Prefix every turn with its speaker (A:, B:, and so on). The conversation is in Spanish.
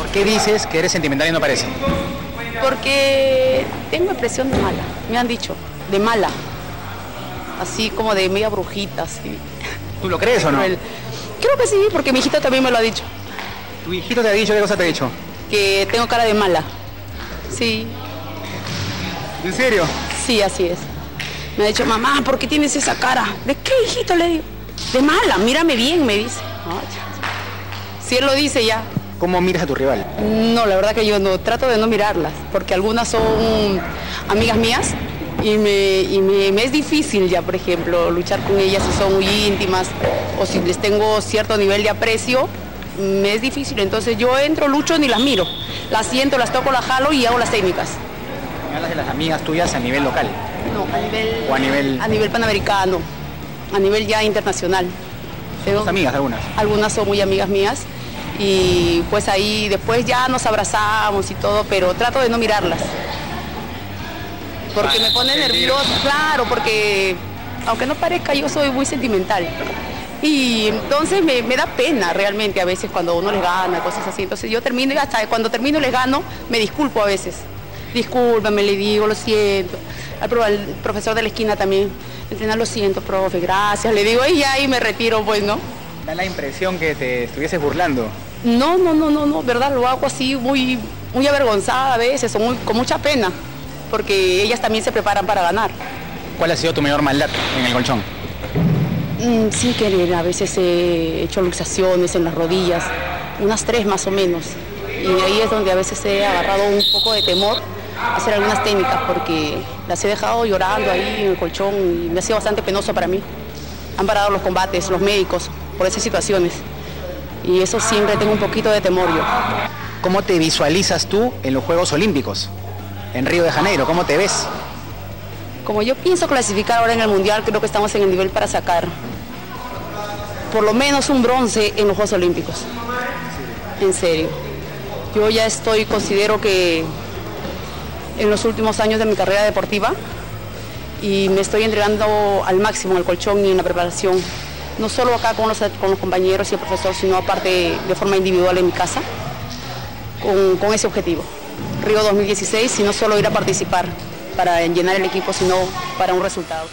A: ¿Por qué dices que eres sentimental y no parece?
B: Porque tengo impresión de mala, me han dicho, de mala. Así como de media brujita, así.
A: ¿Tú lo crees o no?
B: Creo que sí, porque mi hijita también me lo ha dicho,
A: ¿Tu hijito te ha dicho qué cosa te ha dicho?
B: que tengo cara de mala. Sí,
A: ¿En serio?
B: sí, así es. Me ha dicho, mamá, ¿por qué tienes esa cara? ¿De qué, hijito? Le digo, de mala, mírame bien, me dice. Si él lo dice ya,
A: ¿Cómo miras a tu rival?
B: No, la verdad que yo no trato de no mirarlas, porque algunas son amigas mías y, me, y me- me es difícil ya, por ejemplo, luchar con ellas si son muy íntimas o si les tengo cierto nivel de aprecio, me es difícil. Entonces yo entro, lucho, ni las miro. Las siento, las toco, las jalo y hago las técnicas.
A: Me hablas de las amigas tuyas a nivel local.
B: No, a nivel,
A: O a nivel-
B: a nivel panamericano, a nivel ya internacional. Tengo-
A: ¿Tus amigas algunas?
B: algunas son muy amigas mías y pues ahí después ya nos abrazamos y todo, pero trato de no mirarlas. Porque me pone nerviosa, claro, porque aunque no parezca yo soy muy sentimental. Y entonces me, me da pena realmente a veces cuando uno les gana, cosas así. Entonces yo termino y hasta cuando termino les gano, me disculpo a veces. Discúlpame, le digo, lo siento. Al, pro- al profesor de la esquina también, entrenar, lo siento, profe, gracias. Le digo y ya y me retiro, pues, ¿no?
A: Da la impresión que te estuvieses burlando.
B: No, no, no, no, no, verdad, lo hago así muy, muy avergonzada a veces, o muy- con mucha pena, porque ellas también se preparan para ganar.
A: ¿Cuál ha sido tu mayor maldad en el colchón?
B: Mm, sin querer, a veces he hecho luxaciones en las rodillas, unas tres más o menos, y ahí es donde a veces he agarrado un poco de temor a hacer algunas técnicas, porque las he dejado llorando ahí en el colchón y me ha sido bastante penoso para mí. Han parado los combates, los médicos, por esas situaciones, y eso siempre tengo un poquito de temor yo.
A: ¿Cómo te visualizas tú en los Juegos Olímpicos? En Río de Janeiro, ¿cómo te ves?
B: Como yo pienso clasificar ahora en el Mundial, creo que estamos en el nivel para sacar por lo menos un bronce en los Juegos Olímpicos. En serio. Yo ya estoy, considero que en los últimos años de mi carrera deportiva y me estoy entregando al máximo en el colchón y en la preparación, no solo acá con los, compañeros y el profesor, sino aparte de forma individual en mi casa, con, con ese objetivo. Río 2016, y no solo ir a participar para llenar el equipo, sino para un resultado.